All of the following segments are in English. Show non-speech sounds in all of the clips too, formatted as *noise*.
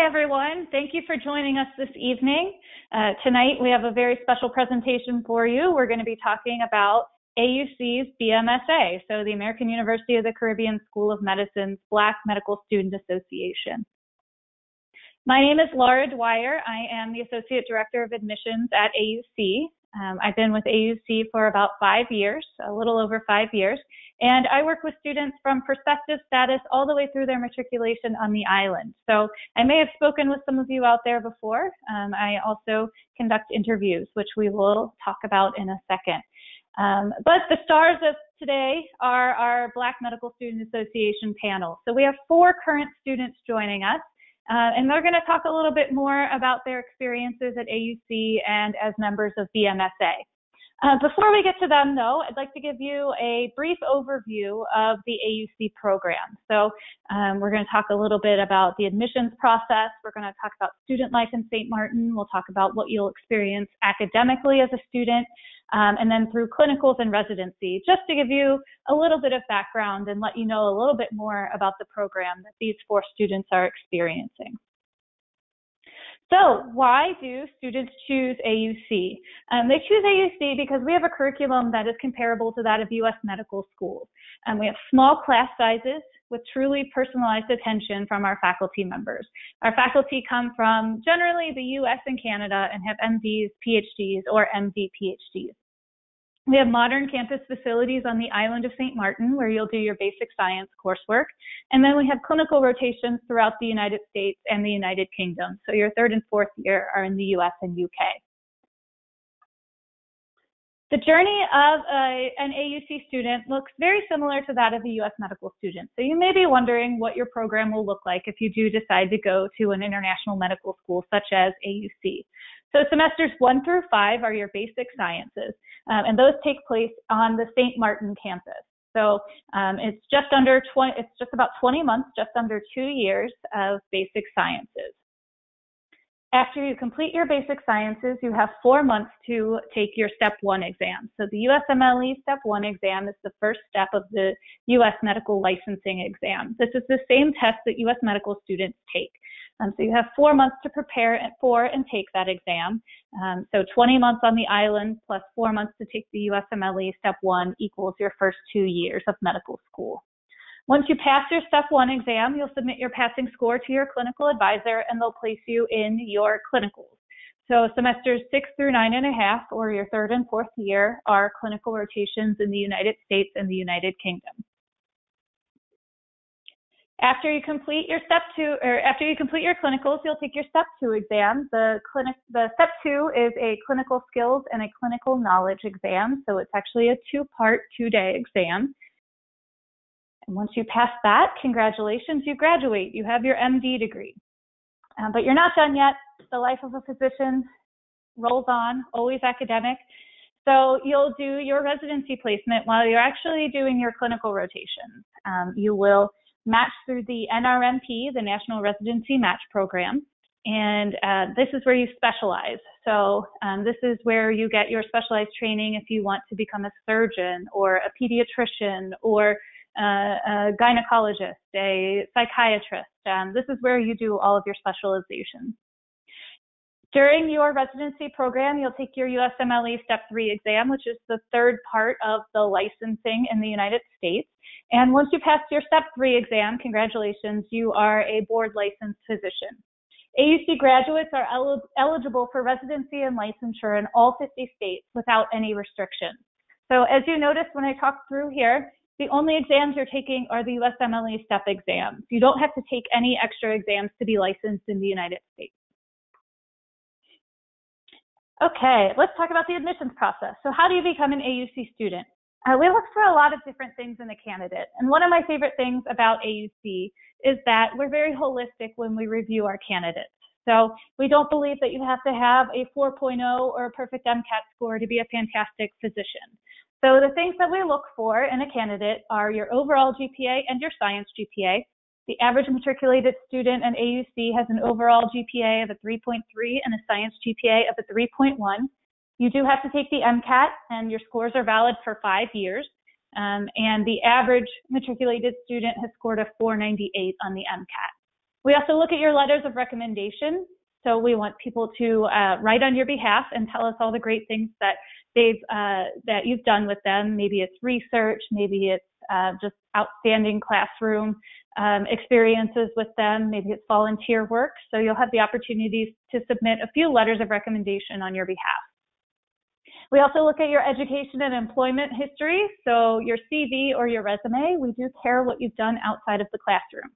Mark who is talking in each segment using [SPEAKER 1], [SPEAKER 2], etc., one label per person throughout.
[SPEAKER 1] Everyone. Thank you for joining us this evening. Uh, tonight, we have a very special presentation for you. We're going to be talking about AUC's BMSA, so the American University of the Caribbean School of Medicine's Black Medical Student Association. My name is Laura Dwyer. I am the Associate Director of Admissions at AUC. Um, I've been with AUC for about five years, a little over five years, and I work with students from prospective status all the way through their matriculation on the island. So I may have spoken with some of you out there before. Um, I also conduct interviews, which we will talk about in a second. Um, but the stars of today are our Black Medical Student Association panel. So we have four current students joining us. Uh, and they're going to talk a little bit more about their experiences at AUC and as members of BMSA. Uh, before we get to them, though, I'd like to give you a brief overview of the AUC program. So um, we're going to talk a little bit about the admissions process. We're going to talk about student life in St. Martin. We'll talk about what you'll experience academically as a student um, and then through clinicals and residency, just to give you a little bit of background and let you know a little bit more about the program that these four students are experiencing. So why do students choose AUC? Um, they choose AUC because we have a curriculum that is comparable to that of U.S. medical schools. And we have small class sizes with truly personalized attention from our faculty members. Our faculty come from generally the US and Canada and have MDs, PhDs, or MD PhDs. We have modern campus facilities on the island of St. Martin where you'll do your basic science coursework. And then we have clinical rotations throughout the United States and the United Kingdom. So your third and fourth year are in the US and UK. The journey of a, an AUC student looks very similar to that of a US medical student. So you may be wondering what your program will look like if you do decide to go to an international medical school such as AUC. So semesters one through five are your basic sciences, um, and those take place on the St. Martin campus. So um, it's just under 20, it's just about 20 months, just under two years of basic sciences. After you complete your basic sciences, you have four months to take your step one exam. So the USMLE step one exam is the first step of the US medical licensing exam. This is the same test that US medical students take. Um, so you have four months to prepare for and take that exam. Um, so 20 months on the island plus four months to take the USMLE step one equals your first two years of medical school. Once you pass your step one exam, you'll submit your passing score to your clinical advisor and they'll place you in your clinicals. So semesters six through nine and a half, or your third and fourth year, are clinical rotations in the United States and the United Kingdom. After you complete your step two, or after you complete your clinicals, you'll take your step two exam. The clinic, the step two is a clinical skills and a clinical knowledge exam. So it's actually a two-part, two-day exam. And once you pass that, congratulations, you graduate. You have your MD degree. Um, but you're not done yet. The life of a physician rolls on, always academic. So you'll do your residency placement while you're actually doing your clinical rotations. Um, you will match through the NRMP, the National Residency Match Program. And uh, this is where you specialize. So um, this is where you get your specialized training if you want to become a surgeon or a pediatrician or a gynecologist, a psychiatrist. Um, this is where you do all of your specializations. During your residency program, you'll take your USMLE Step 3 exam, which is the third part of the licensing in the United States. And once you pass your Step 3 exam, congratulations, you are a board licensed physician. AUC graduates are el eligible for residency and licensure in all 50 states without any restrictions. So as you noticed when I talked through here, the only exams you're taking are the USMLE STEP exams. You don't have to take any extra exams to be licensed in the United States. Okay, let's talk about the admissions process. So how do you become an AUC student? Uh, we look for a lot of different things in a candidate. And one of my favorite things about AUC is that we're very holistic when we review our candidates. So we don't believe that you have to have a 4.0 or a perfect MCAT score to be a fantastic physician. So the things that we look for in a candidate are your overall GPA and your science GPA. The average matriculated student at AUC has an overall GPA of a 3.3 and a science GPA of a 3.1. You do have to take the MCAT, and your scores are valid for five years. Um, and the average matriculated student has scored a 498 on the MCAT. We also look at your letters of recommendation. So we want people to uh, write on your behalf and tell us all the great things that they've uh, that you've done with them. Maybe it's research, maybe it's uh, just outstanding classroom um, experiences with them, maybe it's volunteer work. So you'll have the opportunities to submit a few letters of recommendation on your behalf. We also look at your education and employment history. So your CV or your resume, we do care what you've done outside of the classroom.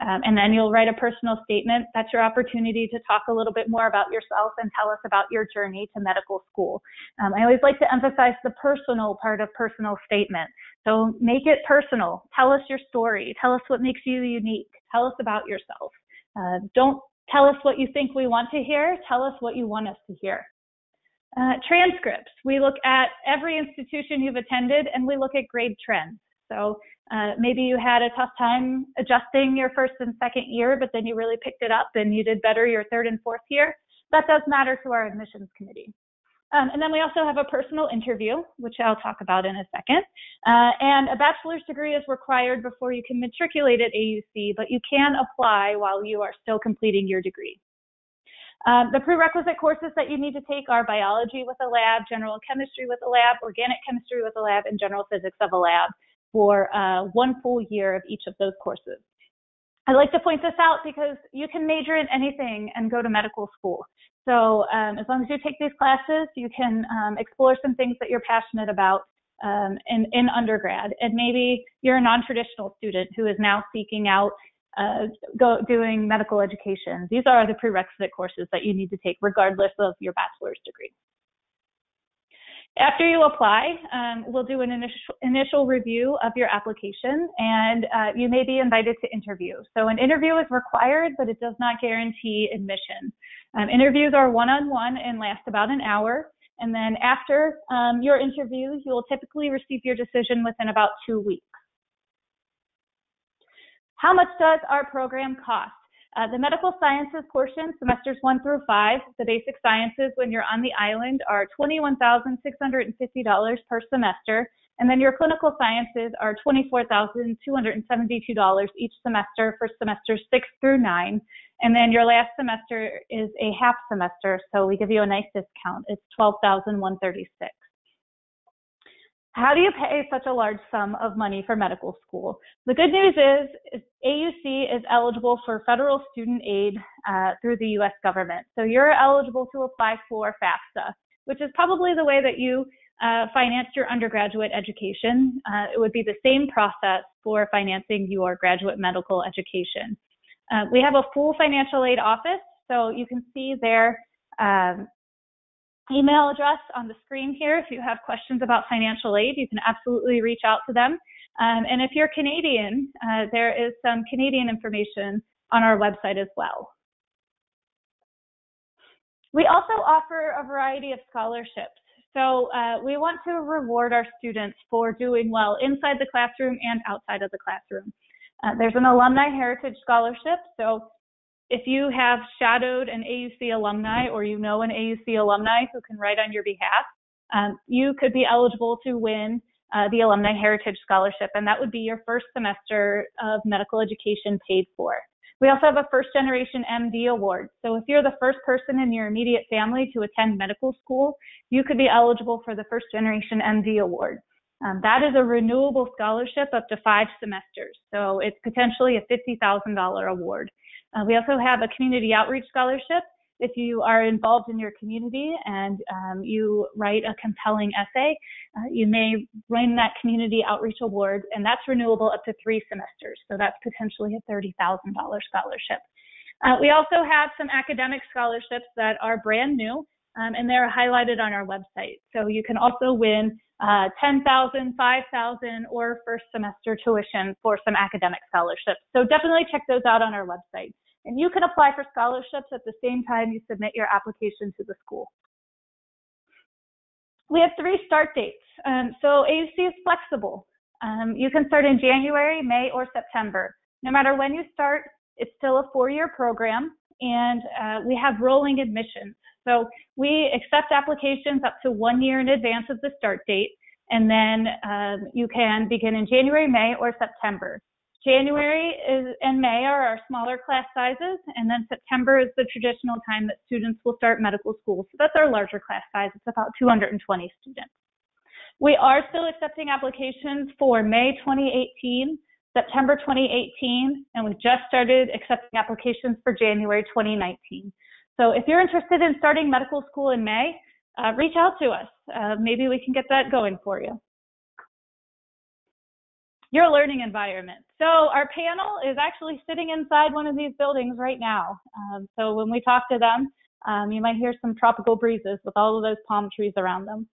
[SPEAKER 1] Um, and then you'll write a personal statement. That's your opportunity to talk a little bit more about yourself and tell us about your journey to medical school. Um, I always like to emphasize the personal part of personal statement. So make it personal. Tell us your story. Tell us what makes you unique. Tell us about yourself. Uh, don't tell us what you think we want to hear. Tell us what you want us to hear. Uh, transcripts. We look at every institution you've attended and we look at grade trends. So uh, maybe you had a tough time adjusting your first and second year, but then you really picked it up and you did better your third and fourth year. That does matter to our admissions committee. Um, and then we also have a personal interview, which I'll talk about in a second. Uh, and a bachelor's degree is required before you can matriculate at AUC, but you can apply while you are still completing your degree. Um, the prerequisite courses that you need to take are biology with a lab, general chemistry with a lab, organic chemistry with a lab, and general physics of a lab for uh, one full year of each of those courses. I like to point this out because you can major in anything and go to medical school. So um, as long as you take these classes, you can um, explore some things that you're passionate about um, in, in undergrad. And maybe you're a non-traditional student who is now seeking out uh, go, doing medical education. These are the prerequisite courses that you need to take regardless of your bachelor's degree. After you apply, um, we'll do an initial, initial review of your application and uh, you may be invited to interview. So an interview is required, but it does not guarantee admission. Um, interviews are one-on-one and last about an hour. And then after um, your interview, you will typically receive your decision within about two weeks. How much does our program cost? Uh, the medical sciences portion, semesters one through five, the basic sciences when you're on the island are $21,650 per semester. And then your clinical sciences are $24,272 each semester for semesters six through nine. And then your last semester is a half semester, so we give you a nice discount. It's 12,136. How do you pay such a large sum of money for medical school? The good news is, is AUC is eligible for federal student aid uh, through the US government. So you're eligible to apply for FAFSA, which is probably the way that you uh, finance your undergraduate education. Uh, it would be the same process for financing your graduate medical education. Uh, we have a full financial aid office, so you can see there um, email address on the screen here. If you have questions about financial aid, you can absolutely reach out to them. Um, and if you're Canadian, uh, there is some Canadian information on our website as well. We also offer a variety of scholarships. So uh, we want to reward our students for doing well inside the classroom and outside of the classroom. Uh, there's an alumni heritage scholarship. So if you have shadowed an AUC alumni or you know an AUC alumni who can write on your behalf, um, you could be eligible to win uh, the Alumni Heritage Scholarship, and that would be your first semester of medical education paid for. We also have a first generation MD award. So if you're the first person in your immediate family to attend medical school, you could be eligible for the first generation MD award. Um, that is a renewable scholarship up to five semesters. So it's potentially a $50,000 award. Uh, we also have a community outreach scholarship. If you are involved in your community and um, you write a compelling essay, uh, you may win that community outreach award, and that's renewable up to three semesters. So that's potentially a $30,000 scholarship. Uh, we also have some academic scholarships that are brand new, um, and they're highlighted on our website. So you can also win uh, 10,000, 5,000, or first semester tuition for some academic scholarships. So definitely check those out on our website. And you can apply for scholarships at the same time you submit your application to the school. We have three start dates. Um, so AUC is flexible. Um, you can start in January, May, or September. No matter when you start, it's still a four-year program, and uh, we have rolling admissions. So we accept applications up to one year in advance of the start date, and then um, you can begin in January, May, or September. January is, and May are our smaller class sizes, and then September is the traditional time that students will start medical school. So that's our larger class size. It's about 220 students. We are still accepting applications for May 2018, September 2018, and we just started accepting applications for January 2019. So if you're interested in starting medical school in May, uh, reach out to us. Uh, maybe we can get that going for you. Your learning environment. So our panel is actually sitting inside one of these buildings right now. Um, so when we talk to them, um, you might hear some tropical breezes with all of those palm trees around them.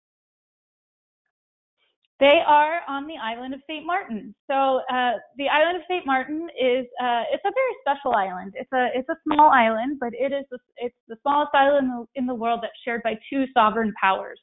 [SPEAKER 1] They are on the island of St. Martin. So uh, the island of St. Martin is uh, it's a very special island. It's a it's a small island, but it is the, it's the smallest island in the, in the world that's shared by two sovereign powers.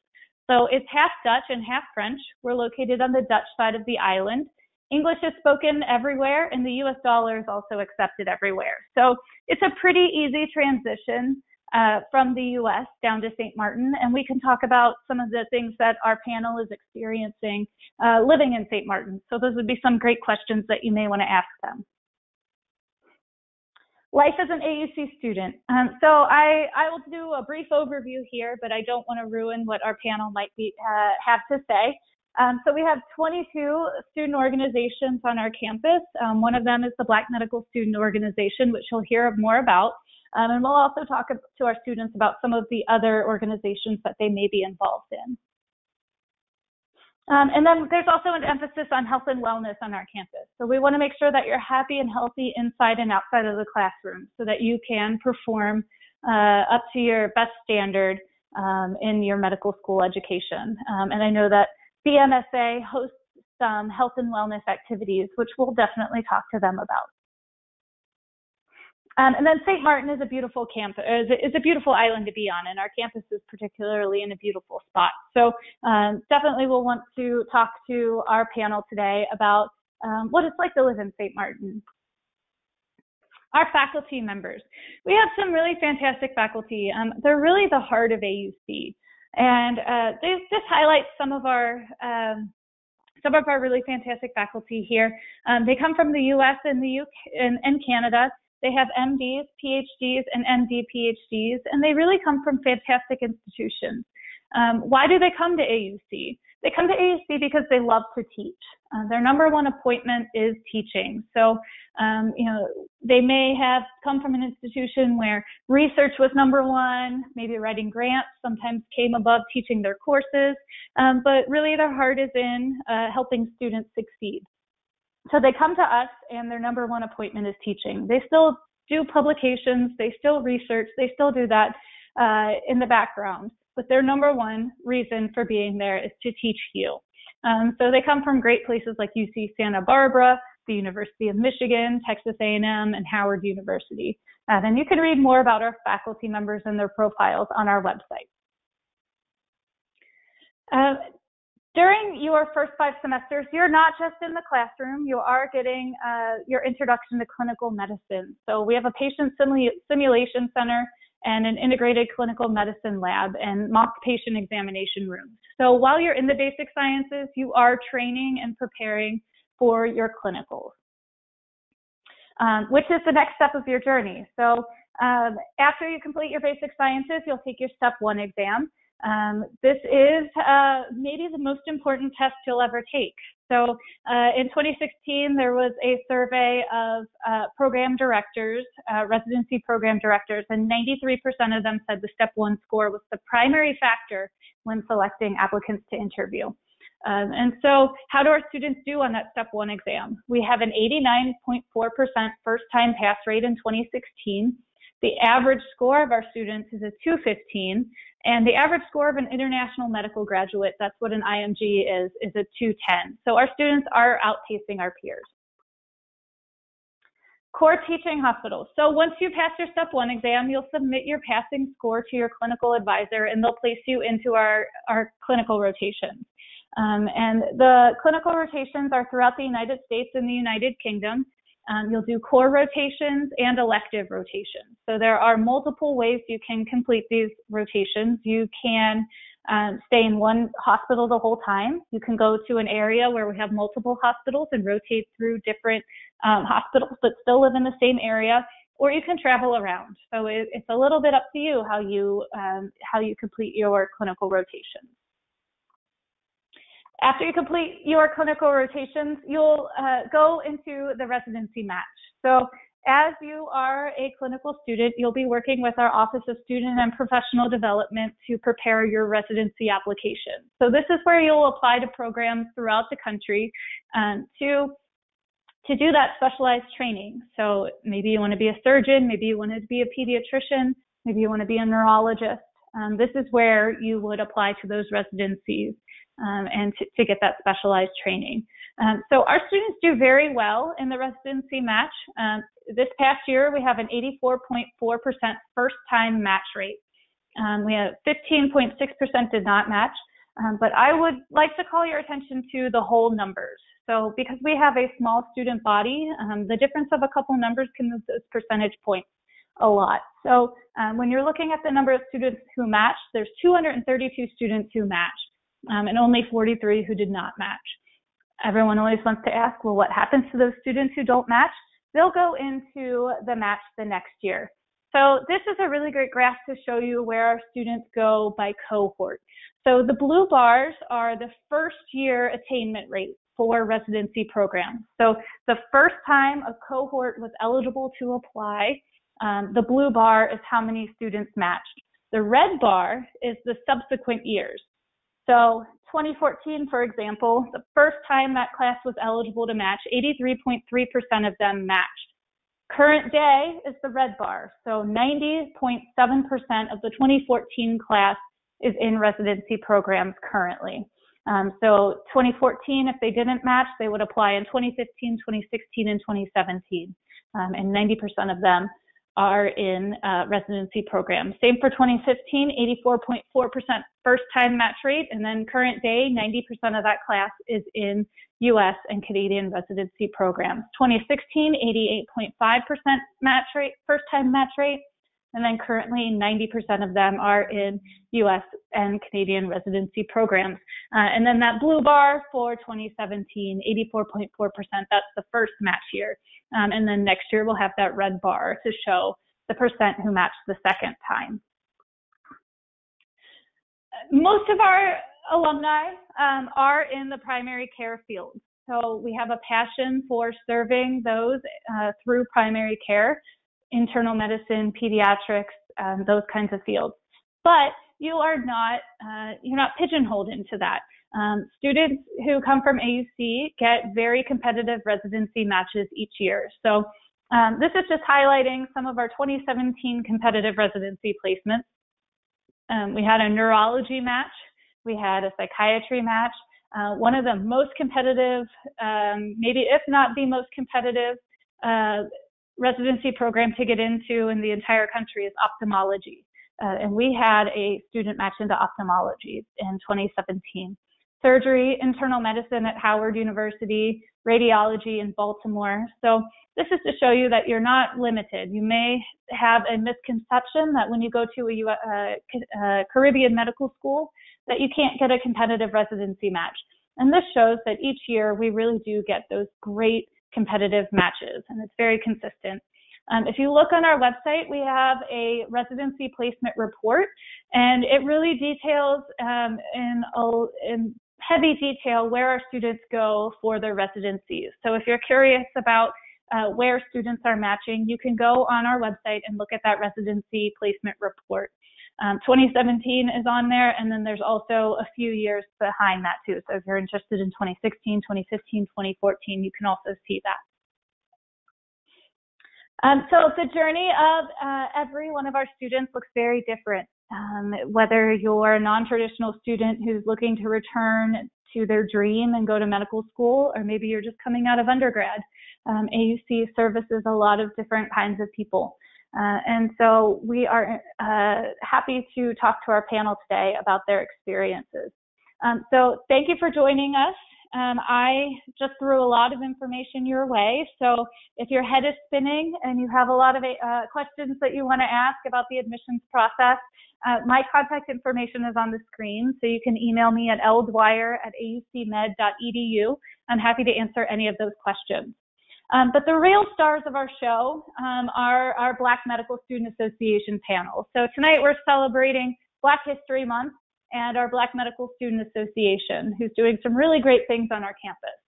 [SPEAKER 1] So it's half Dutch and half French. We're located on the Dutch side of the island. English is spoken everywhere, and the U.S. dollar is also accepted everywhere. So it's a pretty easy transition uh, from the US down to St. Martin, and we can talk about some of the things that our panel is experiencing uh, living in St. Martin. So those would be some great questions that you may want to ask them. Life as an AUC student. Um, so I, I will do a brief overview here, but I don't want to ruin what our panel might be, uh, have to say. Um, so we have 22 student organizations on our campus. Um, one of them is the Black Medical Student Organization, which you'll hear more about. Um, and we'll also talk to our students about some of the other organizations that they may be involved in. Um, and then there's also an emphasis on health and wellness on our campus. So we want to make sure that you're happy and healthy inside and outside of the classroom so that you can perform uh, up to your best standard um, in your medical school education. Um, and I know that BMSA hosts some health and wellness activities, which we'll definitely talk to them about. Um, and then St. Martin is a beautiful campus, is a, is a, beautiful island to be on, and our campus is particularly in a beautiful spot. So um, definitely we'll want to talk to our panel today about um, what it's like to live in St. Martin. Our faculty members. We have some really fantastic faculty. Um, they're really the heart of AUC. And uh, this, this highlights some of our um, some of our really fantastic faculty here. Um, they come from the U.S. and the UK and, and Canada. They have MDs, PhDs, and MD PhDs, and they really come from fantastic institutions. Um, why do they come to AUC? They come to AUC because they love to teach. Uh, their number one appointment is teaching. So, um, you know, they may have come from an institution where research was number one, maybe writing grants sometimes came above teaching their courses, um, but really their heart is in uh, helping students succeed. So they come to us and their number one appointment is teaching. They still do publications, they still research, they still do that uh, in the background. But their number one reason for being there is to teach you. Um, so they come from great places like UC Santa Barbara, the University of Michigan, Texas A&M, and Howard University. Uh, and you can read more about our faculty members and their profiles on our website. Uh, during your first five semesters, you're not just in the classroom, you are getting uh, your introduction to clinical medicine. So we have a patient simulation center and an integrated clinical medicine lab and mock patient examination rooms. So while you're in the basic sciences, you are training and preparing for your clinicals, um, which is the next step of your journey. So um, after you complete your basic sciences, you'll take your step one exam. Um, this is uh, maybe the most important test you'll ever take. So uh, in 2016, there was a survey of uh, program directors, uh, residency program directors, and 93% of them said the step one score was the primary factor when selecting applicants to interview. Um, and so how do our students do on that step one exam? We have an 89.4% first time pass rate in 2016. The average score of our students is a 215, and the average score of an international medical graduate, that's what an IMG is, is a 210. So our students are outpacing our peers. Core teaching hospitals. So once you pass your step one exam, you'll submit your passing score to your clinical advisor and they'll place you into our, our clinical rotations. Um, and the clinical rotations are throughout the United States and the United Kingdom. Um, you'll do core rotations and elective rotations. So there are multiple ways you can complete these rotations. You can um, stay in one hospital the whole time. You can go to an area where we have multiple hospitals and rotate through different um, hospitals but still live in the same area, or you can travel around. So it, it's a little bit up to you how you um, how you complete your clinical rotations. After you complete your clinical rotations, you'll uh, go into the residency match. So as you are a clinical student, you'll be working with our Office of Student and Professional Development to prepare your residency application. So this is where you'll apply to programs throughout the country um, to to do that specialized training. So maybe you want to be a surgeon, maybe you want to be a pediatrician, maybe you want to be a neurologist. Um, this is where you would apply to those residencies um, and to, to, get that specialized training. Um, so our students do very well in the residency match. Um, this past year, we have an 84.4% first time match rate. Um, we have 15.6% did not match, um, but I would like to call your attention to the whole numbers. So because we have a small student body, um, the difference of a couple numbers can move those percentage points a lot. So when you're looking at the number of students who match, there's 232 students who matched um, and only 43 who did not match. Everyone always wants to ask, well, what happens to those students who don't match? They'll go into the match the next year. So this is a really great graph to show you where our students go by cohort. So the blue bars are the first year attainment rate for residency programs. So the first time a cohort was eligible to apply, um, the blue bar is how many students matched. The red bar is the subsequent years. So 2014, for example, the first time that class was eligible to match, 83.3% of them matched. Current day is the red bar. So 90.7% of the 2014 class is in residency programs currently. Um, so 2014, if they didn't match, they would apply in 2015, 2016, and 2017. Um, and 90% of them are in uh, residency programs. Same for 2015, 84.4% first time match rate, and then current day, 90% of that class is in US and Canadian residency programs. 2016, 88.5% match rate, first time match rate, and then currently 90% of them are in US and Canadian residency programs. Uh, and then that blue bar for 2017, 84.4%, that's the first match year. Um, and then next year we'll have that red bar to show the percent who matched the second time. Most of our alumni um, are in the primary care field. So we have a passion for serving those uh, through primary care internal medicine, pediatrics, um, those kinds of fields. But you are not uh, you're not pigeonholed into that. Um, students who come from AUC get very competitive residency matches each year. So um, this is just highlighting some of our 2017 competitive residency placements. Um, we had a neurology match, we had a psychiatry match. Uh, one of the most competitive, um, maybe if not the most competitive uh, residency program to get into in the entire country is ophthalmology. Uh, and we had a student match into ophthalmology in 2017. Surgery, internal medicine at Howard University, radiology in Baltimore. So this is to show you that you're not limited. You may have a misconception that when you go to a, uh, uh, Caribbean medical school, that you can't get a competitive residency match. And this shows that each year we really do get those great competitive matches, and it's very consistent. Um, if you look on our website, we have a residency placement report, and it really details um, in, a, in heavy detail where our students go for their residencies. So if you're curious about uh, where students are matching, you can go on our website and look at that residency placement report. Um, 2017 is on there, and then there's also a few years behind that too. So if you're interested in 2016, 2015, 2014, you can also see that. Um, so the journey of uh, every one of our students looks very different. Um, whether you're a non-traditional student who's looking to return to their dream and go to medical school, or maybe you're just coming out of undergrad, um, AUC services a lot of different kinds of people. Uh, and so we are uh, happy to talk to our panel today about their experiences. Um, so thank you for joining us. Um, I just threw a lot of information your way. So if your head is spinning and you have a lot of uh, questions that you want to ask about the admissions process, uh, my contact information is on the screen. So you can email me at ldwyer at aucmed.edu. I'm happy to answer any of those questions. Um, but the real stars of our show um, are our Black Medical Student Association panel. So tonight we're celebrating Black History Month and our Black Medical Student Association, who's doing some really great things on our campus.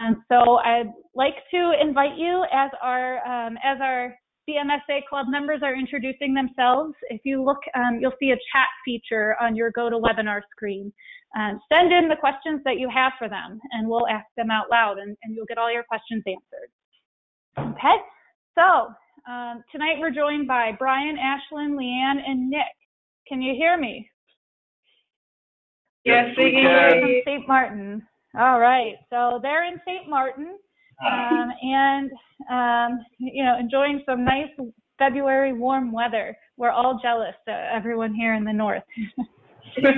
[SPEAKER 1] And so I'd like to invite you as our um, as our BMSA club members are introducing themselves. If you look, um, you'll see a chat feature on your GoToWebinar screen. Um, send in the questions that you have for them, and we'll ask them out loud, and, and you'll get all your questions answered. Okay, so um, tonight we're joined by Brian, Ashlyn, Leaann, and Nick. Can you hear me?
[SPEAKER 2] Yes, we can.
[SPEAKER 1] From St. Martin. All right, so they're in St. Martin, um, and um, you know, enjoying some nice February warm weather. We're all jealous, uh, everyone here in the north. *laughs* yeah.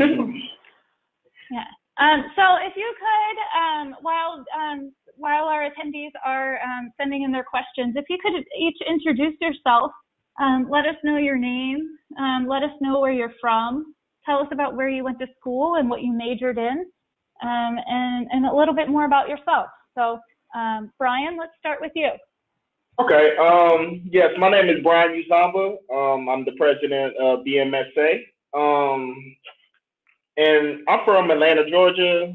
[SPEAKER 1] Um, so if you could, um, while um, while our attendees are um, sending in their questions, if you could each introduce yourself, um, let us know your name, um, let us know where you're from, tell us about where you went to school and what you majored in, and and a little bit more about yourself. So Brian, let's start with you.
[SPEAKER 2] Okay. Um, yes, my name is Brian Uzomba. Um, I'm the president of BMSA. Um, and I'm from Atlanta, Georgia.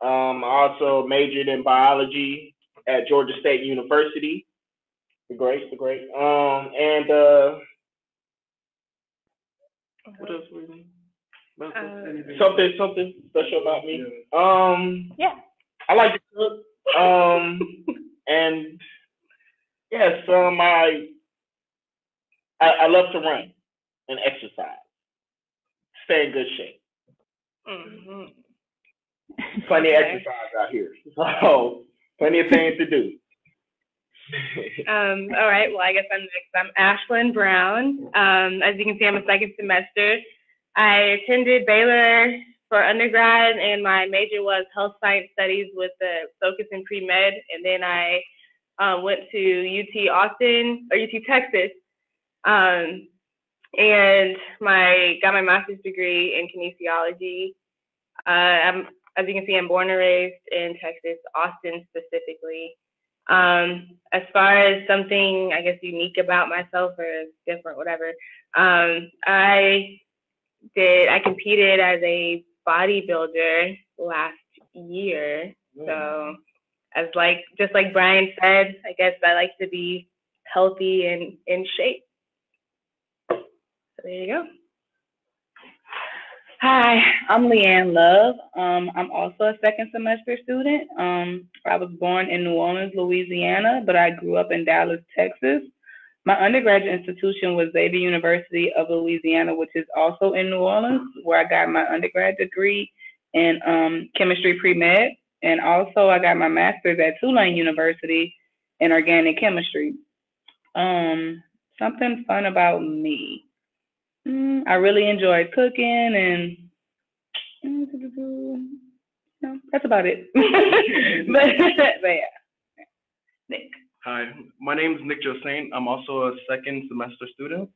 [SPEAKER 2] Um, I also majored in biology at Georgia State University. The great, the great. Um, and uh, what else were you uh, something, something special about me. Um,
[SPEAKER 1] yeah.
[SPEAKER 2] I like to cook. Um, and yes, um, I, I I love to run and exercise. Stay in good shape. Mm-hmm. Plenty okay. of exercise out here. So plenty of things to do.
[SPEAKER 3] um, all right. Well, I guess I'm next. I'm Ashlyn Brown. Um, as you can see, I'm a second semester. I attended Baylor for undergrad, and my major was health science studies with a focus in pre med. And then I uh, went to UT Austin or UT Texas, um, and my got my master's degree in kinesiology. Uh, I'm, as you can see, I'm born and raised in Texas, Austin specifically. Um, as far as something, I guess, unique about myself or different, whatever, um, I did, I competed as a bodybuilder last year. So, as like, just like Brian said, I guess I like to be healthy and in shape. So there you go.
[SPEAKER 4] Hi, I'm Leaann Love. Um, I'm also a second semester student. Um, I was born in New Orleans, Louisiana, but I grew up in Dallas, Texas. My undergraduate institution was Xavier University of Louisiana, which is also in New Orleans, where I got my undergrad degree in um, chemistry pre-med. And also I got my master's at Tulane University in organic chemistry. Um, something fun about me. Mm, I really enjoy cooking and no, that's about it. *laughs* but, but yeah.
[SPEAKER 5] Nick. Hi, my name is Nick Joassaint. I'm also a second semester student.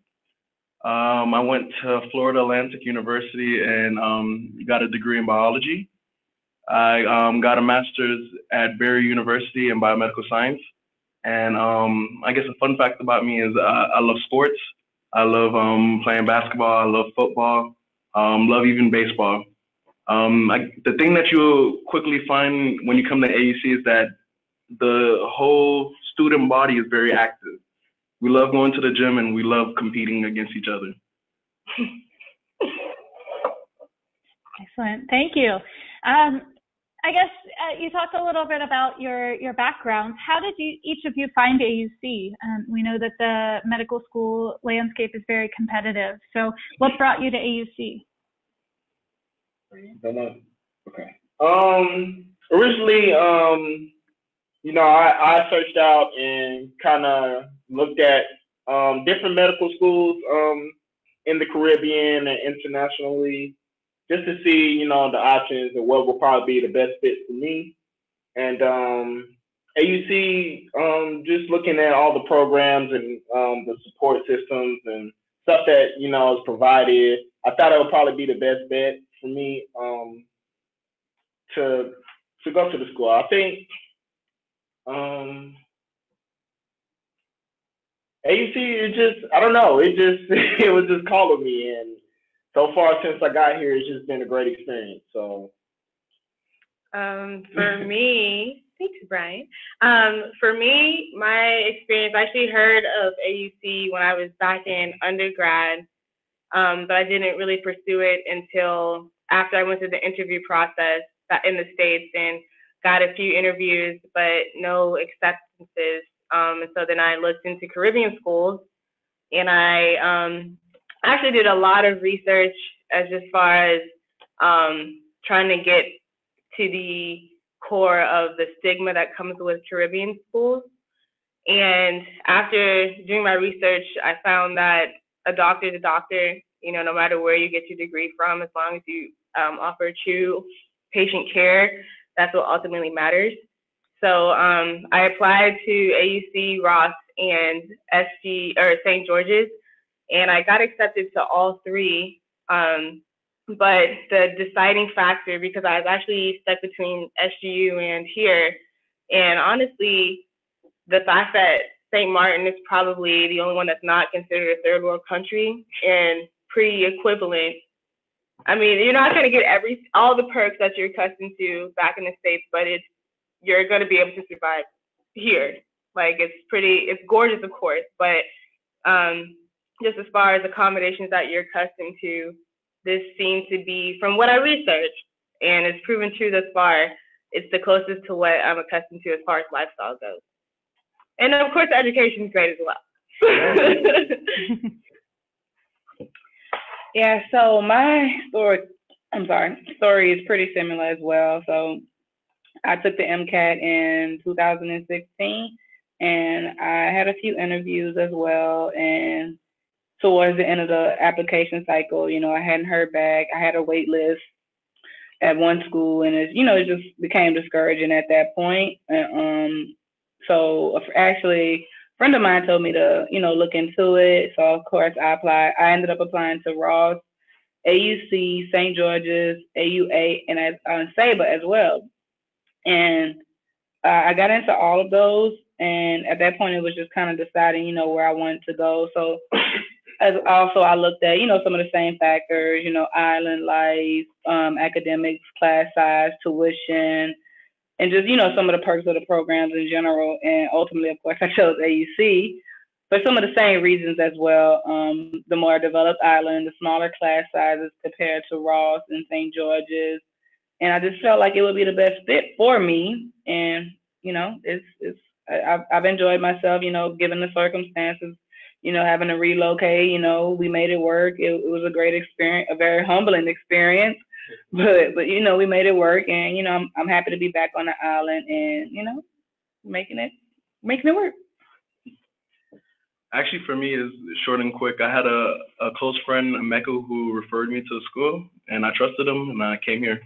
[SPEAKER 5] Um, I went to Florida Atlantic University and um, got a degree in biology. I um, got a master's at Barry University in biomedical science. And um, I guess a fun fact about me is uh, I love sports. I love um, playing basketball. I love football. Um, love even baseball. Um, I, the thing that you'll quickly find when you come to AUC is that the whole student body is very active. We love going to the gym and we love competing against each other. *laughs*
[SPEAKER 1] Excellent. Thank you. Um, I guess uh, you talked a little bit about your your backgrounds. How did you each of you find AUC? Um, we know that the medical school landscape is very competitive. So, what brought you to AUC?
[SPEAKER 2] Okay. Um, originally, um, you know, I, I searched out and kind of looked at um, different medical schools um, in the Caribbean and internationally just to see, you know, the options and what will probably be the best fit for me. And um, AUC, um, just looking at all the programs and um, the support systems and stuff that you know is provided, I thought it would probably be the best bet for me um, to to go to the school. I think um, AUC, it just I don't know, it just *laughs* it was just calling me, and so far since I got here, it's just been a great experience. So.
[SPEAKER 3] Um, for me, *laughs* thanks, Brian. Um, for me, my experience, I actually heard of AUC when I was back in undergrad, um, but I didn't really pursue it until after I went through the interview process in the States and got a few interviews, but no acceptances. Um, and so then I looked into Caribbean schools and I um, actually did a lot of research as, as far as um, trying to get to the core of the stigma that comes with Caribbean schools. And after doing my research, I found that a doctor is a doctor, you know, no matter where you get your degree from, as long as you um, offer true patient care, that's what ultimately matters. So um, I applied to AUC, Ross, and SG or St. George's, and I got accepted to all three. Um, but the deciding factor, because I was actually stuck between SGU and here, and honestly, the fact that St. Martin is probably the only one that's not considered a third world country and pretty equivalent. I mean, you're not going to get every all the perks that you're accustomed to back in the states, but it's you're going to be able to survive here. Like it's pretty, it's gorgeous, of course, but um, just as far as accommodations that you're accustomed to, this seems to be, from what I researched, and it's proven true thus far, it's the closest to what I'm accustomed to as far as lifestyle goes. And of course, education is great as well. *laughs* *laughs*
[SPEAKER 4] yeah, so my story, I'm sorry, story is pretty similar as well. So I took the MCAT in 2016 and I had a few interviews as well. And towards the end of the application cycle, you know, I hadn't heard back. I had a wait list at one school, and it, you know, it just became discouraging at that point. And, um, so actually, friend of mine told me to, you know, look into it. So of course, I applied. I ended up applying to Ross, AUC, St. George's, AUA, and uh, SABA as well. And uh, I got into all of those. And at that point, it was just kind of deciding, you know, where I wanted to go. So *coughs* as also I looked at, you know, some of the same factors, you know, island life, um, academics, class size, tuition, and just, you know, some of the perks of the programs in general. And ultimately, of course, *laughs* I chose AUC for some of the same reasons as well. Um, the more developed island, the smaller class sizes compared to Ross and St. George's. And I just felt like it would be the best fit for me. And, you know, it's, it's, I've, I've enjoyed myself, you know, given the circumstances you know, having to relocate, you know, we made it work. It, it was a great experience, a very humbling experience, *laughs* but but you know, we made it work, and you know, I'm I'm happy to be back on the island, and you know, making it making it work.
[SPEAKER 5] Actually, for me, is short and quick. I had a, a close friend, Mecca, who referred me to the school, and I trusted him, and I came here.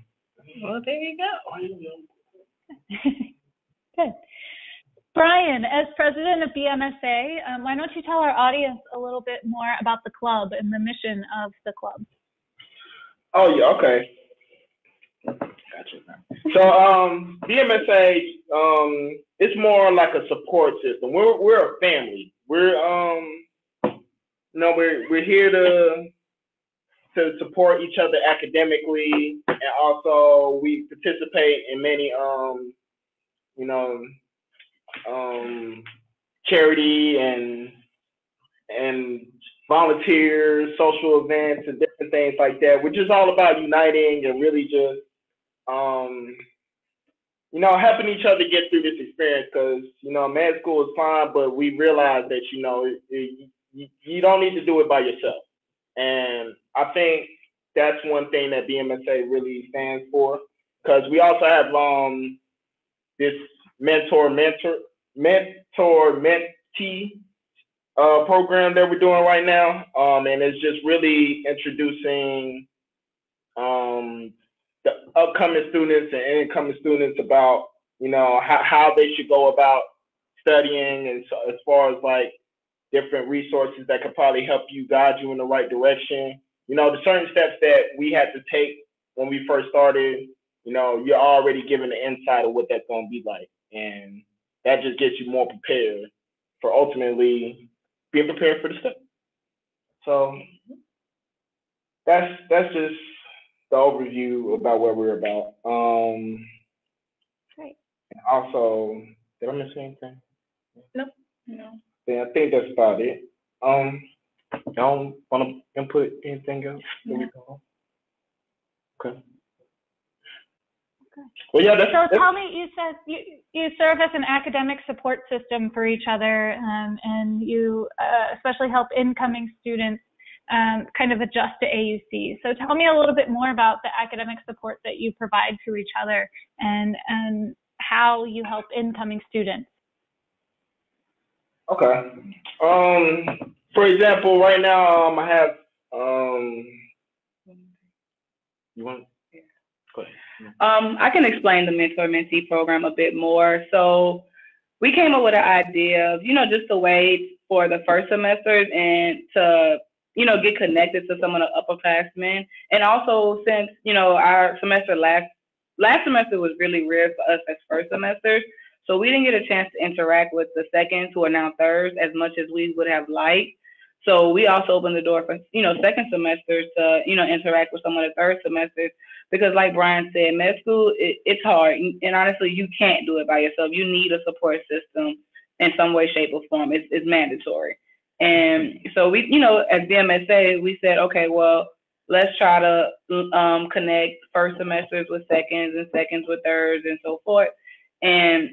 [SPEAKER 3] Well, there you
[SPEAKER 1] go. *laughs* Good. Brian, as president of BMSA, um, why don't you tell our audience a little bit more about the club and the mission of the club?
[SPEAKER 2] Oh yeah, okay. Gotcha. So um, BMSA, um, it's more like a support system. We're we're a family. We're um, you know, we're we're here to to support each other academically, and also we participate in many um, you know, um, charity and and volunteers, social events, and different things like that, which is all about uniting and really just um, you know helping each other get through this experience. Because you know, med school is fine, but we realize that you know it, it, you, don't need to do it by yourself, and I think that's one thing that BMSA really stands for. Because we also have um this mentor mentor mentor mentee uh, program that we're doing right now, um, and it's just really introducing um, the upcoming students and incoming students about you know how, how they should go about studying, and so as far as like different resources that could probably help you guide you in the right direction. You know, the certain steps that we had to take when we first started. You know, you're already given the insight of what that's going to be like and that just gets you more prepared for ultimately being prepared for the step. So that's that's just the overview about what we're about. Um,
[SPEAKER 1] Great.
[SPEAKER 2] also, did I miss anything?
[SPEAKER 3] No.
[SPEAKER 2] Yeah, I think that's about it. Um, y'all want to input anything else? before we go on? Okay.
[SPEAKER 1] Okay.
[SPEAKER 2] Well, yeah, that's,
[SPEAKER 1] So
[SPEAKER 2] that's
[SPEAKER 1] tell me, you said you, you serve as an academic support system for each other, um, and you uh, especially help incoming students um, kind of adjust to AUC. So tell me a little bit more about the academic support that you provide to each other and and how you help incoming students.
[SPEAKER 2] Okay. Um, for example, right now, um, I have, um, you want? Go ahead.
[SPEAKER 4] Um, I can explain the mentor mentee program a bit more. So we came up with an idea of, you know, just to wait for the first semesters and to, you know, get connected to some of the upperclassmen. And also since, you know, our semester last last semester was really rare for us as first semesters. So we didn't get a chance to interact with the seconds who are now thirds as much as we would have liked. So we also opened the door for, you know, second semesters to, you know, interact with some of the third semesters because like Brian said, med school, it, it's hard. And honestly, you can't do it by yourself. You need a support system in some way, shape, or form. It's, it's mandatory. And so we, you know, as BMSA, we said, okay, well, let's try to um, connect first semesters with seconds and seconds with thirds and so forth. And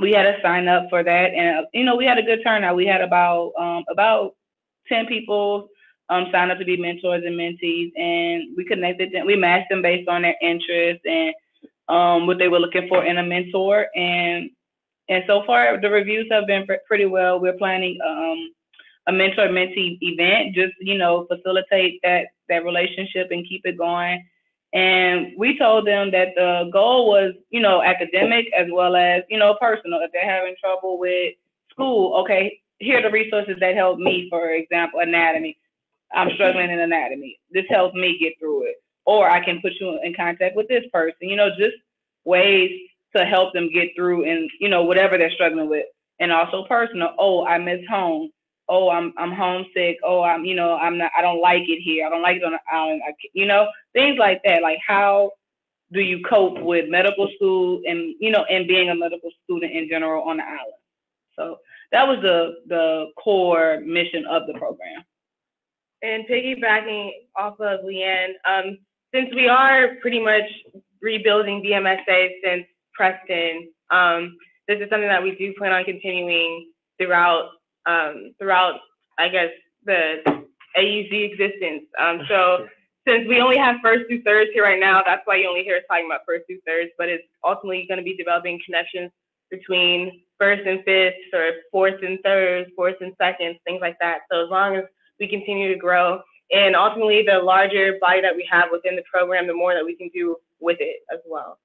[SPEAKER 4] we had to sign up for that. And, you know, we had a good turnout. We had about, um, about 10 people um, sign up to be mentors and mentees, and we connected them. We matched them based on their interests and um, what they were looking for in a mentor. And and so far, the reviews have been pretty well. We're planning um, a mentor mentee event, just you know, facilitate that that relationship and keep it going. And we told them that the goal was, you know, academic as well as, you know, personal. If they're having trouble with school, okay, here are the resources that help me, for example, anatomy. I'm struggling in anatomy. This helps me get through it. Or I can put you in contact with this person, you know, just ways to help them get through and, you know, whatever they're struggling with. And also personal. Oh, I miss home. Oh, I'm I'm homesick. Oh, I'm you know I'm not I don't like it here. I don't like it on the island. I, you know things like that. Like how do you cope with medical school and you know and being a medical student in general on the island? So that was the the core mission of the program.
[SPEAKER 3] And piggybacking off of Leaann, um, since we are pretty much rebuilding BMSA since Preston, um, this is something that we do plan on continuing throughout, um, throughout, I guess, the AUC existence. Um, so *laughs* since we only have first through thirds here right now, that's why you only hear us talking about first through thirds, but it's ultimately going to be developing connections between first and fifth or fourth and third, fourth and seconds, things like that. So as long as we continue to grow. And ultimately, the larger body that we have within the program, the more that we can do with it as well.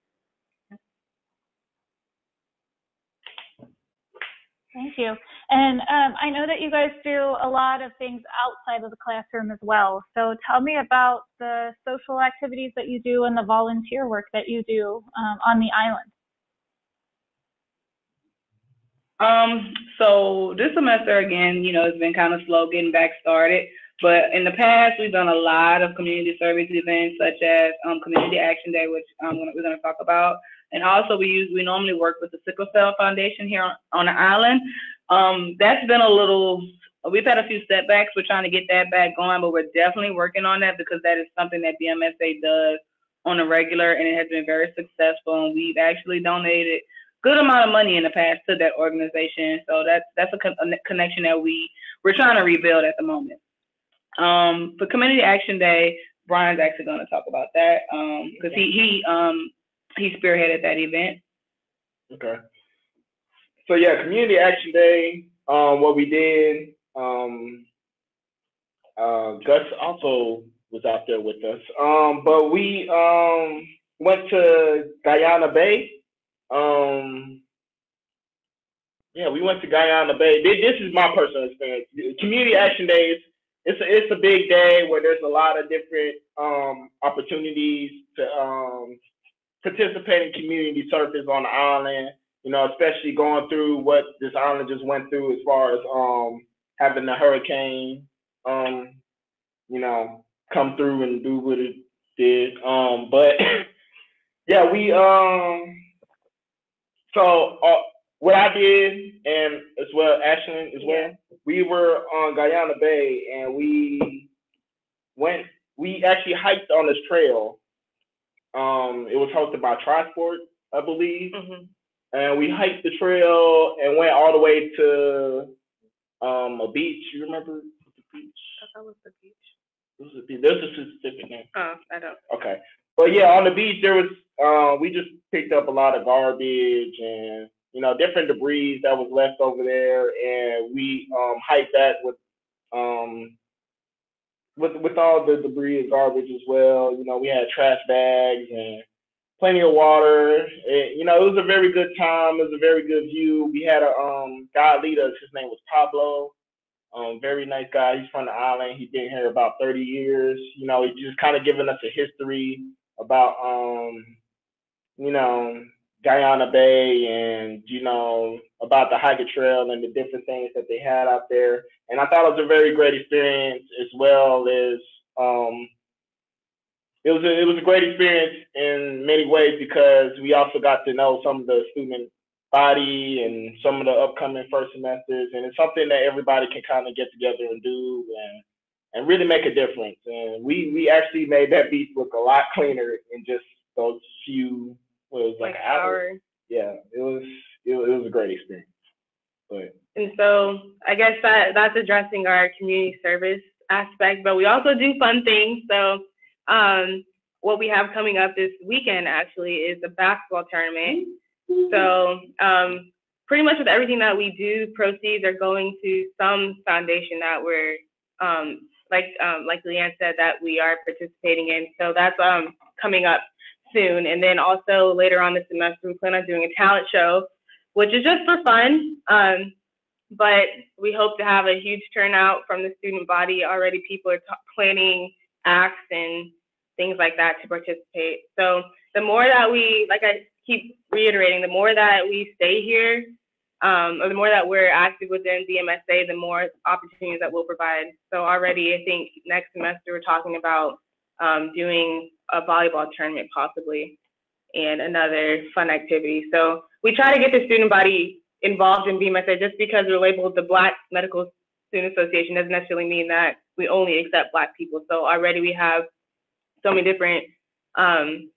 [SPEAKER 1] Thank you. And um, I know that you guys do a lot of things outside of the classroom as well. So tell me about the social activities that you do and the volunteer work that you do um, on the island.
[SPEAKER 4] Um, so this semester again, you know, it's been kind of slow getting back started. But in the past, we've done a lot of community service events, such as um, Community Action Day, which um, we're going to talk about. And also, we use we normally work with the Sickle Cell Foundation here on, on the island. Um, that's been a little. We've had a few setbacks. We're trying to get that back going, but we're definitely working on that because that is something that BMSA does on a regular, and it has been very successful. And we've actually donated good amount of money in the past to that organization. So that's that's a, con- a connection that we we're trying to rebuild at the moment. Um, for Community Action Day, Brian's actually going to talk about that because um, he he um he spearheaded that event.
[SPEAKER 2] Okay. So yeah, Community Action Day. Um, what we did. Um, uh, Gus also was out there with us. Um, but we um went to Guana Bay um, yeah, we went to Guana Bay. This is my personal experience. Community Action Days. It's a, it's a big day where there's a lot of different um, opportunities to um, participate in community service on the island. You know, especially going through what this island just went through as far as um, having the hurricane, um, you know, come through and do what it did. Um, but *laughs* yeah, we um, so uh, what I did and as well, Ashlyn as well, we were on Guana Bay and we went. We actually hiked on this trail. Um, it was hosted by Trisport, I believe
[SPEAKER 3] hmm
[SPEAKER 2] and we hiked the trail and went all the way to um a beach. You remember the beach?
[SPEAKER 3] That was the beach.
[SPEAKER 2] This is a beach. There's a specific name.
[SPEAKER 3] Oh, I don't.
[SPEAKER 2] Okay, but yeah, on the beach there was uh, we just picked up a lot of garbage and you know different debris that was left over there, and we um hiked that with um with with all the debris and garbage as well. You know, we had trash bags and plenty of water. It, you know, it was a very good time. It was a very good view. We had a um lead us. His name was Pablo. Um, very nice guy. He's from the island. He's been here about 30 years. You know, he's just kind of giving us a history about um, you know, Guana Bay and you know about the hiker trail and the different things that they had out there. And I thought it was a very great experience as well as um, it was a, it was a great experience in many ways because we also got to know some of the student body and some of the upcoming first semesters, and it's something that everybody can kind of get together and do and and really make a difference. And we we actually made that beach look a lot cleaner in just those few what it was like,
[SPEAKER 3] Like
[SPEAKER 2] hours.
[SPEAKER 3] our.
[SPEAKER 2] Yeah, it was it, was- it was a great experience. But
[SPEAKER 3] And so I guess that that's addressing our community service aspect, but we also do fun things. So um, what we have coming up this weekend actually is a basketball tournament. So um, pretty much with everything that we do, proceeds are going to some foundation that we're um, like um, like Leaann said that we are participating in. So that's um, coming up soon. And then also later on this semester, we plan on doing a talent show, which is just for fun. Um, but we hope to have a huge turnout from the student body. Already, people are t- planning acts and things like that to participate. So the more that we, like I keep reiterating, the more that we stay here, um, or the more that we're active within BMSA, the more opportunities that we'll provide. So already, I think next semester we're talking about um, doing a volleyball tournament possibly, and another fun activity. So we try to get the student body involved in BMSA just because we're labeled the Black Medical Student Association doesn't necessarily mean that we only accept Black people. So already we have so many different um,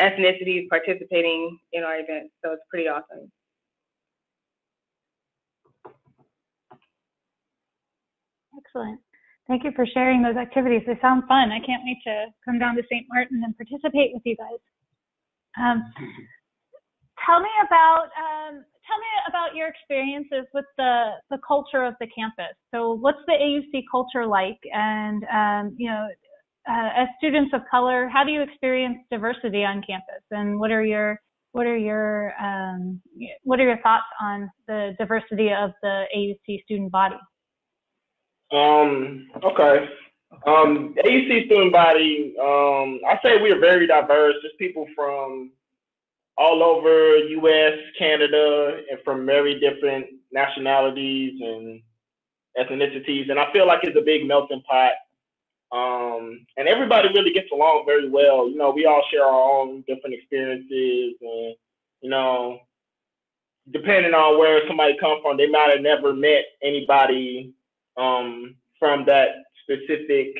[SPEAKER 3] ethnicities participating in our events. So it's pretty awesome.
[SPEAKER 1] Excellent. Thank you for sharing those activities. They sound fun. I can't wait to come down to St. Martin and participate with you guys. Um, tell me about um, tell me about your experiences with the the culture of the campus. So, what's the AUC culture like? And um, you know, uh, as students of color, how do you experience diversity on campus? And what are your what are your um, what are your thoughts on the diversity of the AUC student body?
[SPEAKER 2] Um, okay. Um, AUC student body, um, I say we are very diverse. There's people from all over US, Canada, and from very different nationalities and ethnicities. And I feel like it's a big melting pot. Um, and everybody really gets along very well. You know, we all share our own different experiences and, you know, depending on where somebody comes from, they might have never met anybody um, from that specific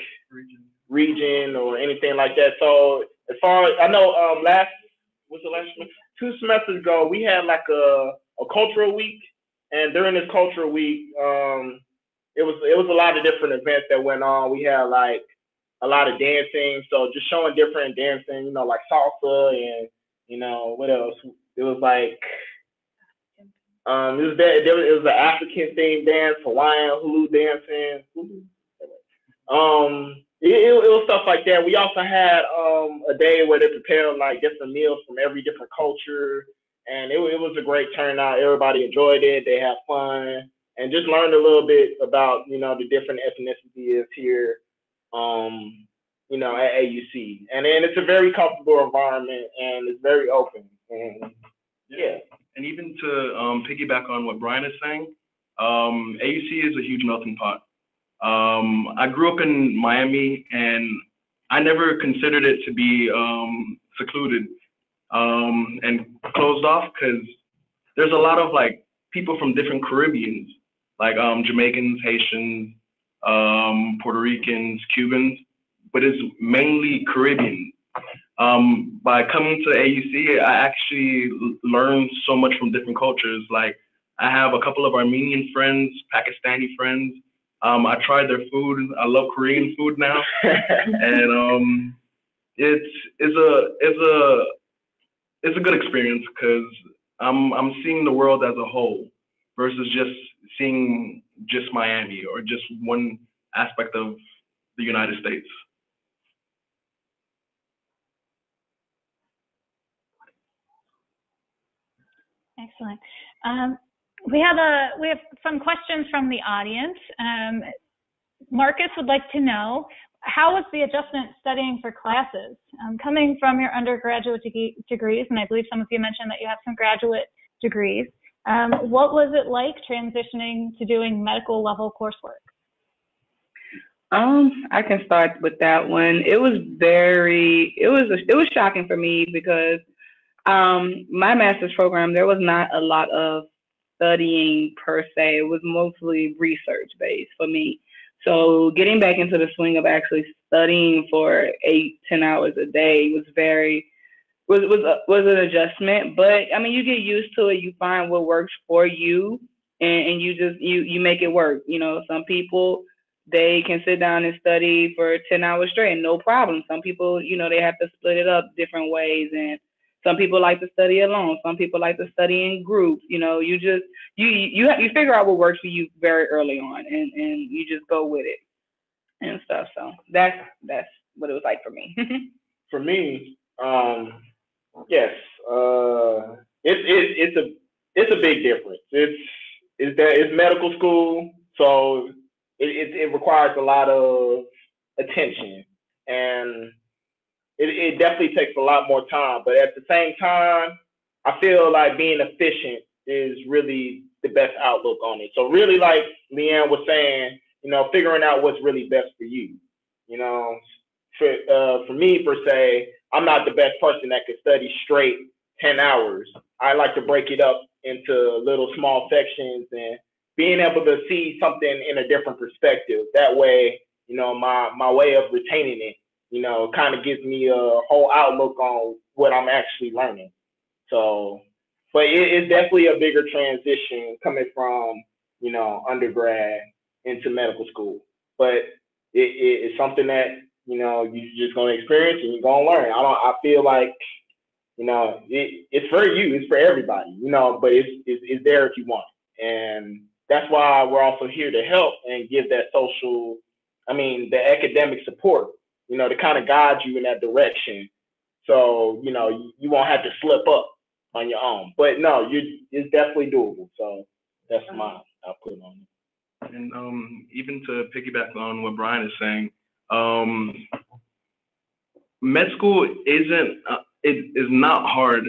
[SPEAKER 2] region or anything like that. So as far as I know, um, last was the last two semesters ago, we had like a, a cultural week, and during this cultural week, um, it was it was a lot of different events that went on. We had like a lot of dancing, so just showing different dancing, you know, like salsa and you know what else? It was like um, it was that there was, it was an African themed dance, Hawaiian hulu dancing. Um, it, it, it was stuff like that. We also had um a day where they prepared like different meals from every different culture, and it, it was a great turnout. Everybody enjoyed it. They had fun and just learned a little bit about you know the different ethnicities here. Um, you know, at AUC, and then it's a very comfortable environment and it's very open. And yeah.
[SPEAKER 5] And even to um, piggyback on what Brian is saying, Um, AUC is a huge melting pot. Um, I grew up in Miami, and I never considered it to be um, secluded um, and closed off because there's a lot of like people from different Caribbeans, like Jamaicans, Haitians, Puerto Ricans, Cubans, but it's mainly Caribbean. Um, by coming to AUC, I actually learned so much from different cultures. Like I have a couple of Armenian friends, Pakistani friends. Um, I tried their food. I love Korean food now, *laughs* and um, it's it's a it's a it's a good experience because I'm I'm seeing the world as a whole versus just seeing just Miami or just one aspect of the United States.
[SPEAKER 1] Excellent. Um, we have a we have some questions from the audience. Um, Marcus would like to know how was the adjustment studying for classes? Um, coming from your undergraduate de degrees, and I believe some of you mentioned that you have some graduate degrees. Um, what was it like transitioning to doing medical level coursework?
[SPEAKER 4] Um, I can start with that one. It was very, it was, it was shocking for me because um, my master's program there was not a lot of studying per se. It was mostly research based for me. So getting back into the swing of actually studying for eight, ten hours a day was very was was was an adjustment. But I mean, you get used to it. You find what works for you, and, and you just you you make it work. You know, some people they can sit down and study for 10 hours straight no problem some people you know they have to split it up different ways and some people like to study alone. Some people like to study in groups. You know, you just you you you figure out what works for you very early on, and and you just go with it and stuff. So that's that's what it was like for me. *laughs*
[SPEAKER 2] for me, um, yes, uh, it's it, it's a it's a big difference. It's it's that it's medical school, so it, it, it requires a lot of attention and it, it definitely takes a lot more time. But at the same time, I feel like being efficient is really the best outlook on it. So really, like Leaann was saying, you know, figuring out what's really best for you. You know, for uh, for me per se, I'm not the best person that could study straight ten hours. I like to break it up into little small sections and being able to see something in a different perspective. That way, you know, my my way of retaining it you know, kind of gives me a whole outlook on what I'm actually learning. So, but it, it's definitely a bigger transition coming from, you know, undergrad into medical school. But it, it, it's something that, you know, you're just going to experience and you're going to learn. I don't, I feel like, you know, it, it's for you, it's for everybody, you know, but it's, it's, it's there if you want. And that's why we're also here to help and give that social, I mean, the academic support you know, to kind of guide you in that direction. So, you know, you, you won't have to slip up on your own. But no, you it's definitely doable. So that's my output on it.
[SPEAKER 5] And um, even to piggyback on what Brian is saying, um, med school isn't uh, it is not hard,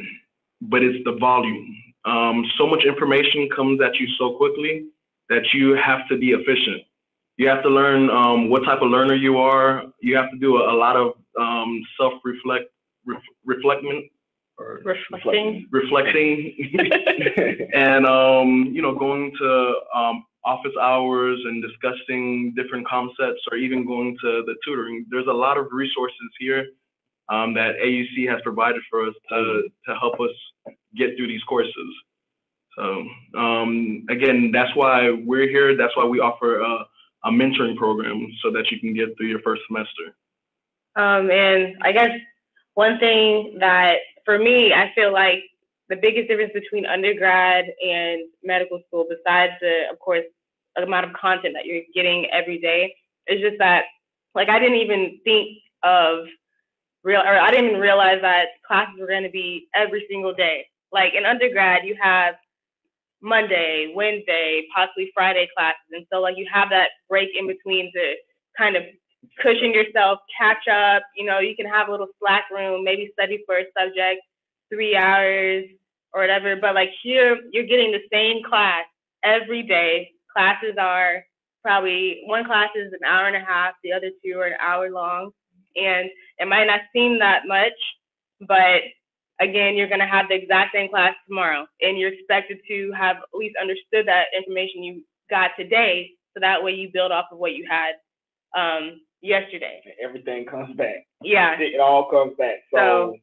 [SPEAKER 5] but it's the volume. Um, so much information comes at you so quickly that you have to be efficient you have to learn um, what type of learner you are. You have to do a, a lot of um, self reflect ref, reflectment
[SPEAKER 3] or reflecting,
[SPEAKER 5] reflecting, *laughs* and um, you know going to um, office hours and discussing different concepts, or even going to the tutoring. There's a lot of resources here um, that AUC has provided for us to to help us get through these courses. So um, again, that's why we're here. That's why we offer. Uh, a mentoring program so that you can get through your first semester?
[SPEAKER 3] Um, and I guess one thing that for me, I feel like the biggest difference between undergrad and medical school, besides the, of course, amount of content that you're getting every day, is just that, like, I didn't even think of real, or I didn't even realize that classes were going to be every single day. Like in undergrad, you have Monday, Wednesday, possibly Friday classes. And so like you have that break in between to kind of cushion yourself, catch up, you know, you can have a little slack room, maybe study for a subject three hours or whatever. But like here you're getting the same class every day classes are probably one class is an hour and a half, the other two are an hour long. And it might not seem that much, but again, you're going to have the exact same class tomorrow, and you're expected to have at least understood that information you got today, so that way you build off of what you had um, yesterday.
[SPEAKER 2] Everything comes back.
[SPEAKER 3] Yeah.
[SPEAKER 2] It all comes back. So,
[SPEAKER 3] So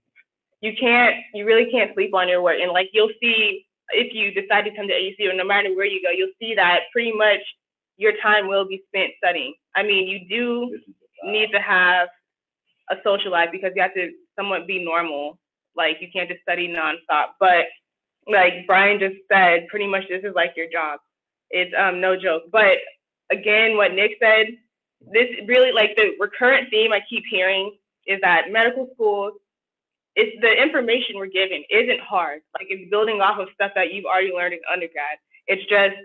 [SPEAKER 3] you can't, you really can't sleep on your work, and like you'll see if you decide to come to AUC or no matter where you go, you'll see that pretty much your time will be spent studying. I mean, you do need to have a social life because you have to somewhat be normal. Like you can't just study nonstop. But like Brian just said, pretty much this is like your job. It's um no joke. But again, what Nick said, this really like the recurrent theme I keep hearing is that medical schools, it's the information we're given isn't hard. Like it's building off of stuff that you've already learned in undergrad. It's just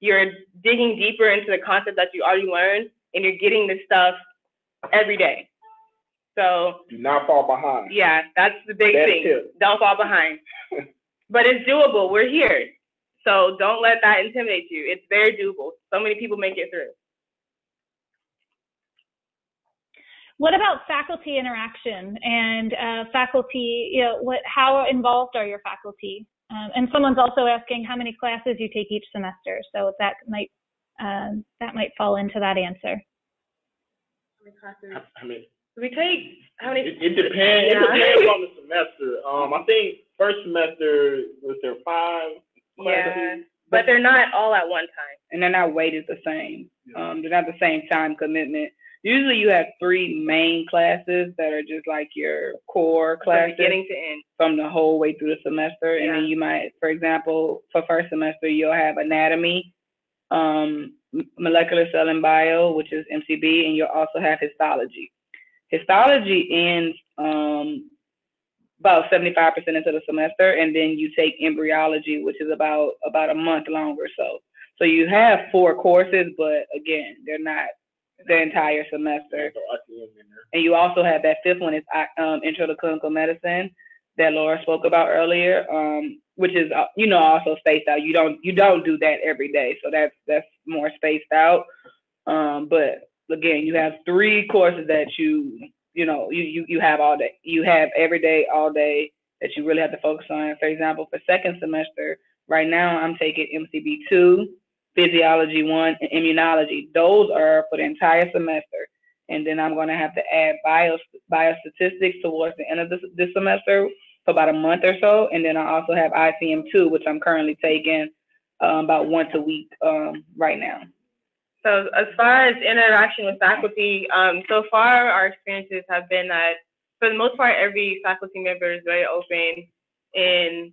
[SPEAKER 3] you're digging deeper into the concept that you already learned and you're getting this stuff every day. So
[SPEAKER 2] do not fall behind.
[SPEAKER 3] yeah, that's the big
[SPEAKER 2] That's
[SPEAKER 3] thing.
[SPEAKER 2] it.
[SPEAKER 3] Don't fall behind. *laughs* but it's doable. We're here. So don't let that intimidate you. It's very doable. So many people make it through.
[SPEAKER 1] What about faculty interaction and uh, faculty? You know, what? How involved are your faculty? Um, and someone's also asking how many classes you take each semester. So that might um, that might fall into that answer.
[SPEAKER 3] How many classes?
[SPEAKER 2] I I mean,
[SPEAKER 3] We take how many?
[SPEAKER 2] it, it depends. It depends on the *laughs* semester. Um, I think first semester was there five
[SPEAKER 3] Yeah, but they're not all at one time.
[SPEAKER 4] and they're not weighted the same. Um, they're not the same time commitment. Usually you have three main classes that are just like your core
[SPEAKER 3] From
[SPEAKER 4] classes
[SPEAKER 3] beginning to end.
[SPEAKER 4] from the whole way through the semester. And then you might, for example, for first semester, you'll have anatomy, um, molecular cell and bio, which is MCB, and you'll also have histology. Histology ends um, about 75% into the semester, and then you take embryology, which is about about a month long or so. So you have four courses, but again, they're not the entire semester.
[SPEAKER 2] So I see them in there.
[SPEAKER 4] And you also have that fifth one is um, Intro to Clinical Medicine that Laura spoke about earlier, um, which is uh, you know also spaced out. You don't you don't do that every day, so that's that's more spaced out. Um, but again, you have three courses that you you know you you you have all day. You have every day, all day that you really have to focus on. For example, for second semester, right now I'm taking MCB two, Physiology one, and Immunology. Those are for the entire semester and then I'm going to have to add bio biostatistics towards the end of this, this semester for about a month or so, and then I also have ICM two, which I'm currently taking um, about once a week um, right now.
[SPEAKER 3] So as far as interaction with faculty, um, so far our experiences have been that for the most part, every faculty member is very open in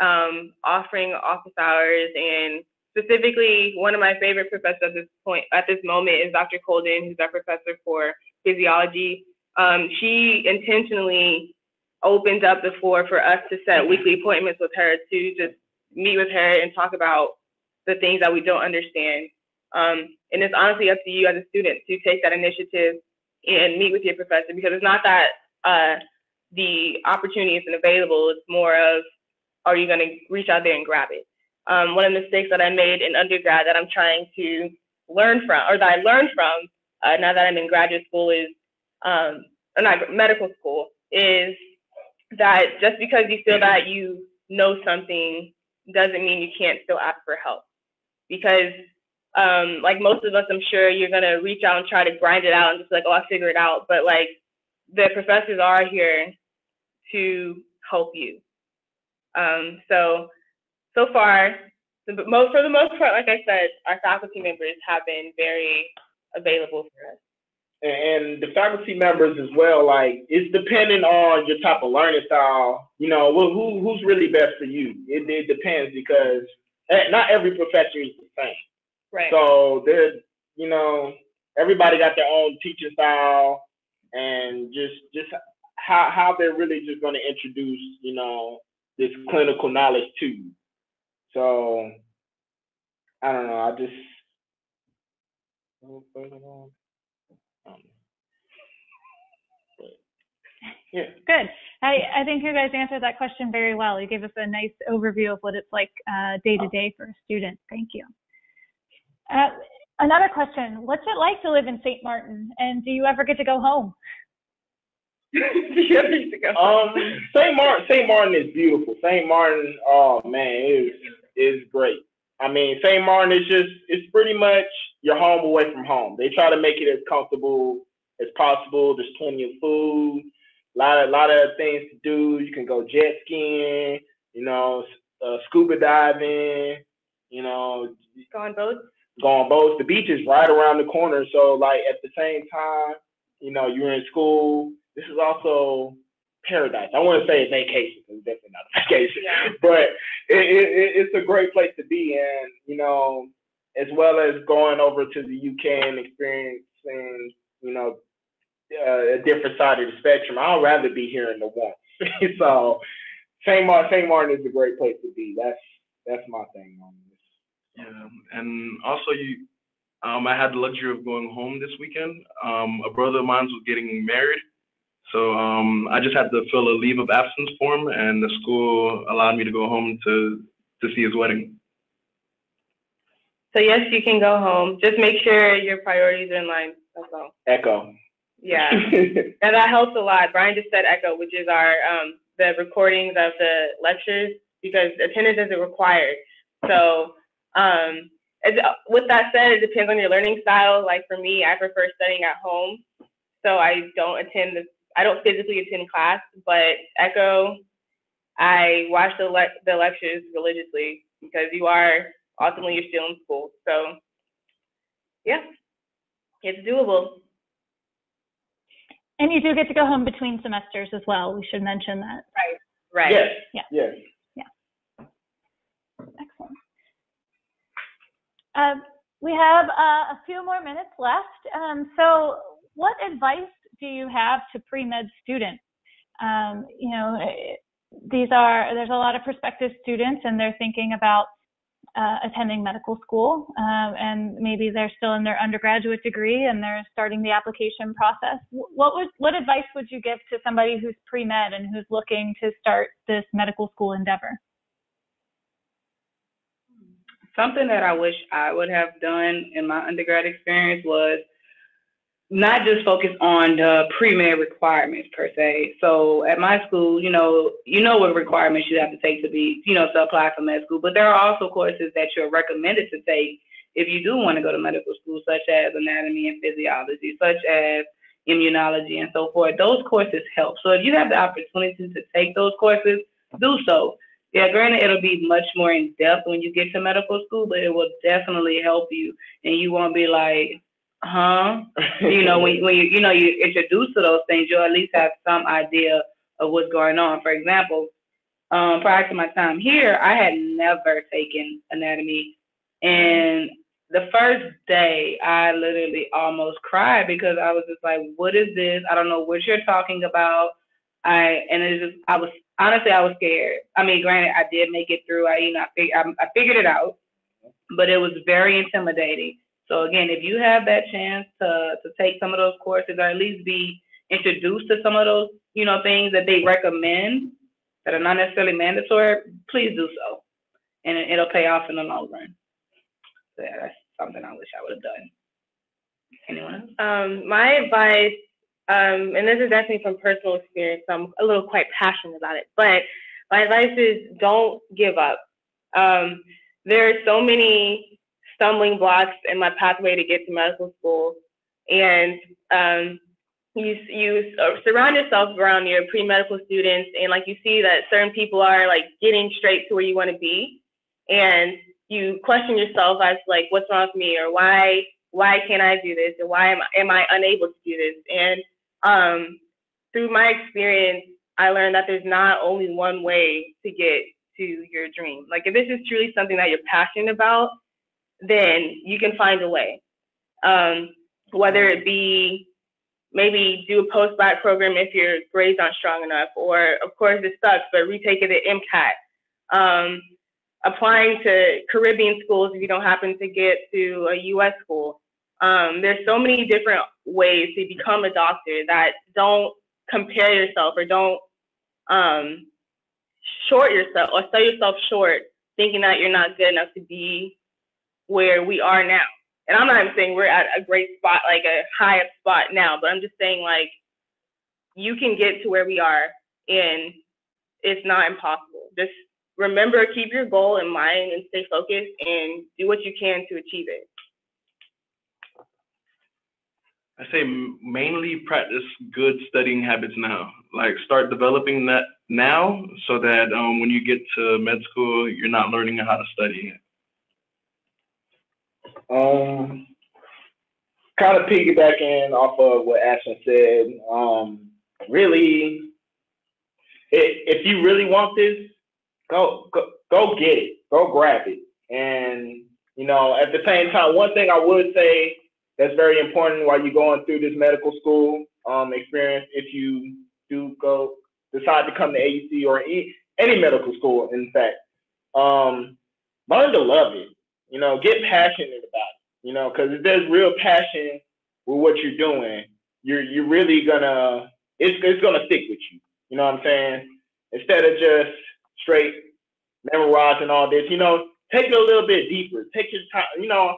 [SPEAKER 3] um, offering office hours and specifically one of my favorite professors at this point at this moment is Dr. Colden, who's our professor for physiology. Um, she intentionally opened up the floor for us to set weekly appointments with her to just meet with her and talk about the things that we don't understand. Um, and it's honestly up to you as a student to take that initiative and meet with your professor because it's not that uh, the opportunity isn't available. It's more of are you going to reach out there and grab it? Um, one of the mistakes that I made in undergrad that I'm trying to learn from, or that I learned from uh, now that I'm in graduate school is, um, or not medical school, is that just because you feel that you know something doesn't mean you can't still ask for help. Because um, like most of us, I'm sure you're gonna reach out and try to grind it out and just like, oh, I'll figure it out. But like the professors are here to help you. Um, so so far, the most for the most part, like I said, our faculty members have been very available for us.
[SPEAKER 2] and the faculty members as well. Like it's depending on your type of learning style. You know, who who- who's really best for you. It, it depends because eh, not every professor is the same.
[SPEAKER 3] Right.
[SPEAKER 2] So there, you know, everybody got their own teaching style, and just just how how they're really just going to introduce, you know, this clinical knowledge to you. So I don't know. I just. Um, yeah.
[SPEAKER 1] Good. I, I think you guys answered that question very well. You gave us a nice overview of what it's like uh, day to day for a student. Thank you. Uh, another question: What's it like to live in St. Martin, and do you ever get to go home? *laughs*
[SPEAKER 2] um, St. Martin, St. Martin is beautiful. St. Martin, oh man, is is great. I mean, St. Martin is just it's pretty much your home away from home. They try to make it as comfortable as possible. There's plenty of food, a lot of lot of things to do. You can go jet skiing, you know, uh, scuba diving, you know,
[SPEAKER 3] go on boats.
[SPEAKER 2] Go on boats. The beach is right around the corner, so like at the same time, you know, you're in school this is also paradise. I want to say it's vacation it's definitely not a *laughs* vacation, yeah. but it, it, it's a great place to be. And, you know, as well as going over to the UK and experiencing, you know, uh, a different side of the spectrum, I'd rather be here in the warmth. *laughs* so, St. Martin, St. Martin is a great place to be. That's that's my thing.
[SPEAKER 5] Yeah, and also you, um, I had the luxury of going home this weekend. Um, a brother of mine was getting married, so um, I just had to fill a leave of absence form, and the school allowed me to go home to to see his wedding.
[SPEAKER 3] So yes, you can go home. Just make sure your priorities are in line. That's all.
[SPEAKER 2] Echo.
[SPEAKER 3] Yeah, *laughs* and that helps a lot. Brian just said Echo, which is our um, the recordings of the lectures because attendance isn't required. So um, with that said, it depends on your learning style. Like for me, I prefer studying at home, so I don't attend the I don't physically attend class, but Echo, I watch the le- the lectures religiously because you are ultimately you're still in school. So yeah, it's doable.
[SPEAKER 1] And you do get to go home between semesters as well. We should mention that.
[SPEAKER 3] Right. Right.
[SPEAKER 2] Yes.
[SPEAKER 1] Yeah.
[SPEAKER 2] Yes.
[SPEAKER 1] Yeah. Excellent. Uh, we have uh, a few more minutes left. Um, so, what advice do you have to pre-med students? Um, you know, these are there's a lot of prospective students, and they're thinking about uh, attending medical school, uh, and maybe they're still in their undergraduate degree and they're starting the application process. What would what advice would you give to somebody who's pre-med and who's looking to start this medical school endeavor?
[SPEAKER 4] Something that I wish I would have done in my undergrad experience was not just focus on the pre-med requirements per se. So at my school, you know, you know what requirements you have to take to be, you know, to apply for med school, but there are also courses that you're recommended to take if you do want to go to medical school, such as anatomy and physiology, such as immunology and so forth. Those courses help. So if you have the opportunity to take those courses, do so. Yeah, granted, it'll be much more in depth when you get to medical school, but it will definitely help you, and you won't be like, huh? you know, when, when you you know you introduced to those things, you'll at least have some idea of what's going on. For example, um, prior to my time here, I had never taken anatomy, and the first day I literally almost cried because I was just like, "What is this? I don't know what you're talking about." I and it just I was honestly I was scared. I mean, granted, I did make it through. I you know I, fig- I, I figured it out, but it was very intimidating. So again, if you have that chance to to take some of those courses or at least be introduced to some of those, you know, things that they recommend that are not necessarily mandatory, please do so. And it'll pay off in the long run. So yeah, that's something I wish I would have done. Anyone else?
[SPEAKER 3] Um, my advice, um, and this is definitely from personal experience, so I'm a little quite passionate about it, but my advice is don't give up. Um, there are so many stumbling blocks in my pathway to get to medical school. And um, you you surround yourself around your pre-medical students, and like you see that certain people are like getting straight to where you want to be, and you question yourself as like, what's wrong with me, or why why can't I do this, or why am I, am I unable to do this? And um, through my experience, I learned that there's not only one way to get to your dream. Like if this is truly something that you're passionate about, then you can find a way. Um, whether it be maybe do a post-bac program if your grades aren't strong enough, or of course it sucks, but retake it at MCAT. Um, applying to Caribbean schools if you don't happen to get to a U.S. school. Um, there's so many different ways to become a doctor that don't compare yourself or don't um, short yourself or sell yourself short thinking that you're not good enough to be where we are now. And I'm not even saying we're at a great spot, like a high up spot now, but I'm just saying like you can get to where we are and it's not impossible. Just remember, keep your goal in mind and stay focused and do what you can to achieve it.
[SPEAKER 5] I say mainly practice good studying habits now. Like start developing that now so that um, when you get to med school, you're not learning how to study.
[SPEAKER 2] Um, kind of piggybacking off of what Ashlyn said, um, really, if, if you really want this, go, go go get it, go grab it, and you know at the same time, one thing I would say that's very important while you're going through this medical school um, experience, if you do go decide to come to AUC or any medical school, in fact, um, learn to love it. You know, get passionate about it. You know, because if there's real passion with what you're doing, you're you're really gonna it's it's gonna stick with you. You know what I'm saying? Instead of just straight memorizing all this, you know, take it a little bit deeper. Take your time. You know,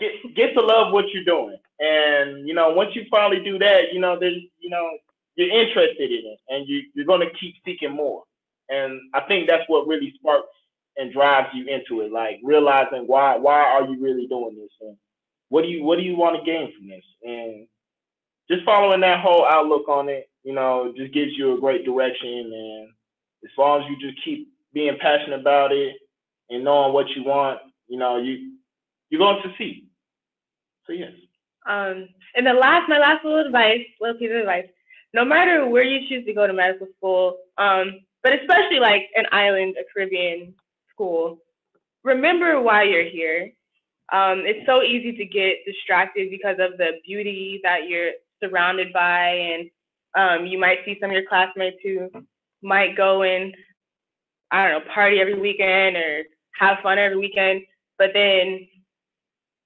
[SPEAKER 2] get get to love what you're doing, and you know, once you finally do that, you know, there's you know, you're interested in it, and you you're gonna keep seeking more. And I think that's what really sparks and drives you into it, like realizing why why are you really doing this, and what do you what do you want to gain from this, and just following that whole outlook on it, you know, just gives you a great direction. And as long as you just keep being passionate about it and knowing what you want, you know, you you're going to succeed. So yes.
[SPEAKER 3] Um, and the last, my last little advice, little piece of advice, no matter where you choose to go to medical school, um, but especially like an island, a Caribbean school, remember why you're here. Um, it's so easy to get distracted because of the beauty that you're surrounded by, and um, you might see some of your classmates who might go and I don't know party every weekend or have fun every weekend, but then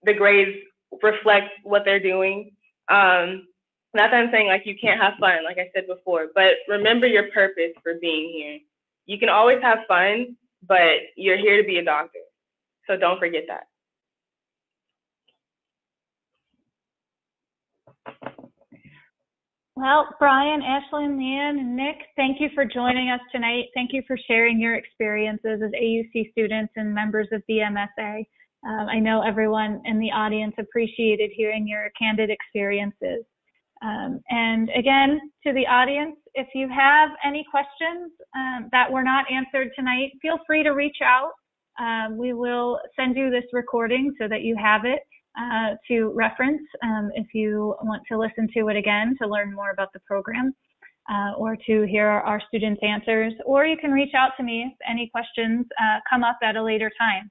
[SPEAKER 3] the grades reflect what they're doing. Um, not that I'm saying like you can't have fun, like I said before, but remember your purpose for being here. You can always have fun, but you're here to be a doctor. So don't forget that.
[SPEAKER 1] Well, Brian, Ashlyn, Leaann, and Nick, thank you for joining us tonight. Thank you for sharing your experiences as AUC students and members of BMSA. Um, I know everyone in the audience appreciated hearing your candid experiences. Um, and again, to the audience, if you have any questions um, that were not answered tonight, feel free to reach out. Um, we will send you this recording so that you have it uh, to reference um, if you want to listen to it again to learn more about the program uh, or to hear our students' answers. Or you can reach out to me if any questions uh, come up at a later time.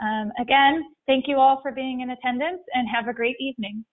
[SPEAKER 1] Um, again, thank you all for being in attendance and have a great evening.